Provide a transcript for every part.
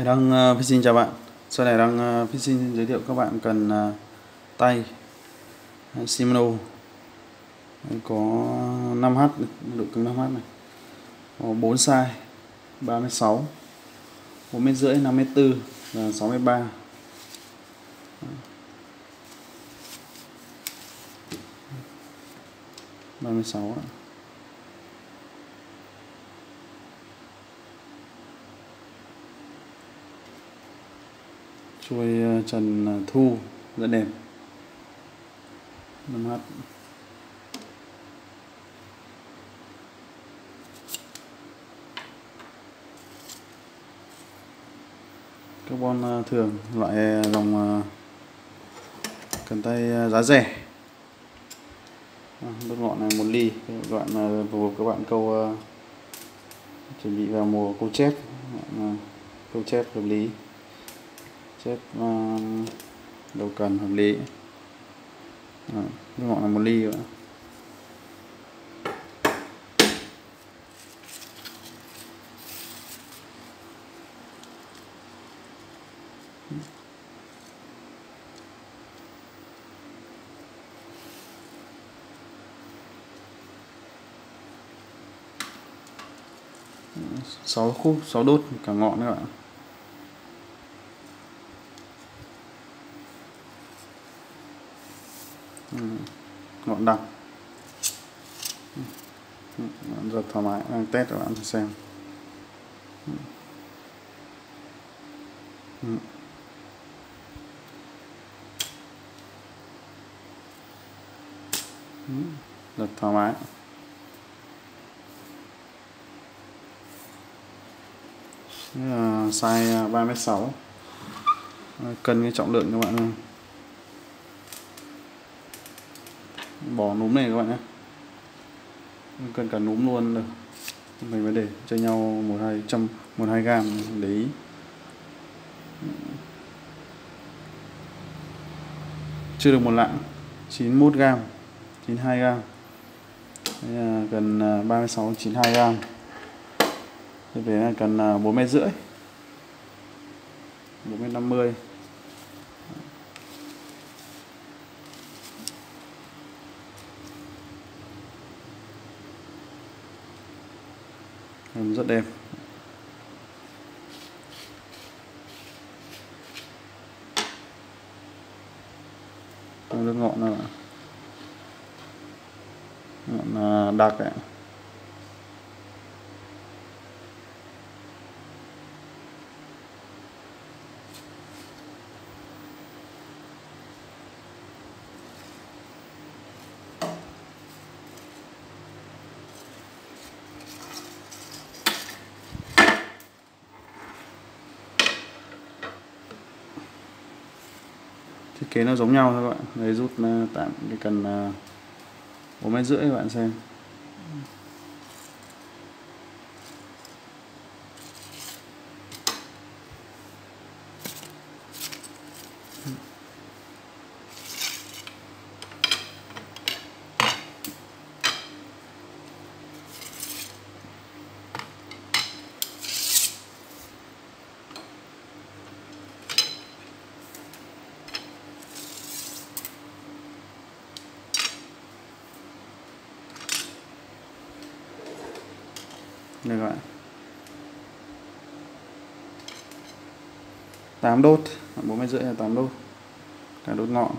Hải Đăng uh, xin chào bạn. Sau này Đăng uh, xin giới thiệu các bạn cần uh, tay Shimano có 5H độ cứng 5H này. Có 4 size 36 4 mét rưỡi 5 mét 4 và 6 mét 3 36 ạ. Chuôi ờ, trần ờ, thu, rất đẹp. Năm hát carbon ờ, thường, loại dòng cần tay giá rẻ. Đốt ngọn này, một ly. Các bạn phù hợp các bạn câu chuẩn bị vào mùa câu chép. Câu chép hợp lý xếp uh, ờ, đầu cần hợp lý ờ, à, ngọn là một ly vậy. sáu khúc sáu đốt cả ngọn các bạn ngọn đặc ừ. rất thoải mái. Đang test các bạn xem. Rất thoải mái. Size 3m6 cân cái trọng lượng các bạn ơi bỏ núm này các bạn nhé. Cần cả núm luôn được. Mình mới để cho nhau một hai trăm một hai gam để ý. Chưa được một lạng. 91 gram 92 gram Đây là gần 36 92 gram Thế về là cần 4 à, mét rưỡi. 4 mét 50 rất đẹp. Rất ngọn nữa ngọn đặc đấy thiết kế nó giống nhau thôi các bạn. Lấy rút tạm cái cần à, bốn mét rưỡi các bạn xem. Đây các bạn 8 đốt 4 rưỡi là 8 đốt. Cả đốt ngọn.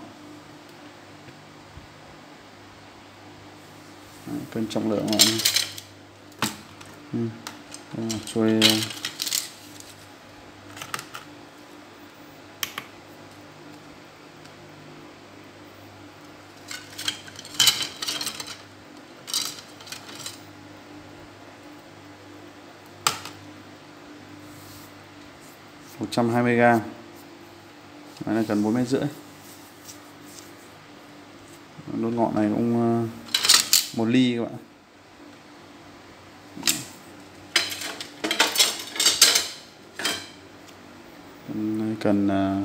Cân trọng lượng ngọn. Ừ. chuôi 120 g Đây là cần 4 mét rưỡi. Đốt ngọn này cũng ờ, một ly các bạn. Cần ờ,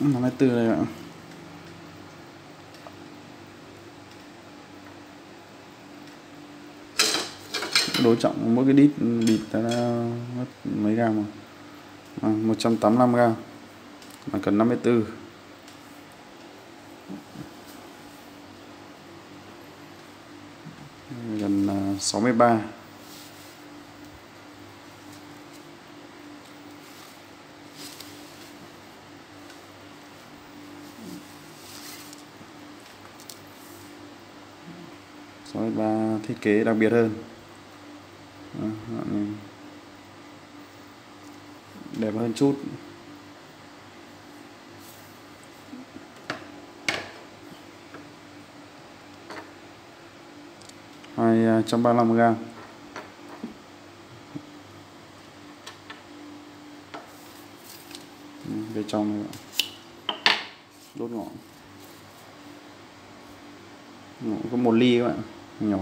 năm mươi tư đây ạ đối trọng mỗi cái đít bịt đã mất mấy gram rồi. À, 185 gram mà cần 54 gần à, 63 63 thiết kế đặc biệt hơn. Ờ, dạ, Đó, đẹp hơn chút. Hai à, trăm ba mươi lăm gram. Ừ, bên trong này đốt ngọn có một ly các bạn nhỏ.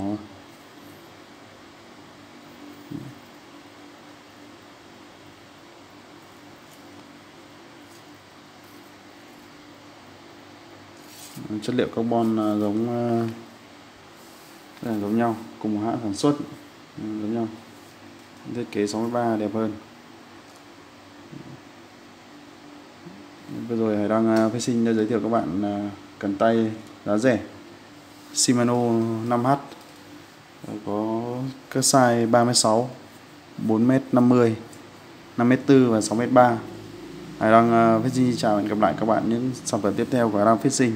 Chất liệu carbon à, giống à, là giống nhau, cùng hãng sản xuất ừ, giống nhau. Thiết kế 63 đẹp hơn. Vừa rồi Hải đang à, phát sinh giới thiệu các bạn cần tay giá rẻ, Shimano 5H có các size 36 4m50 5m4 và 6m3 Hải đang phát sinh chào hẹn gặp lại các bạn những sản phẩm tiếp theo của Hải đang phát sinh.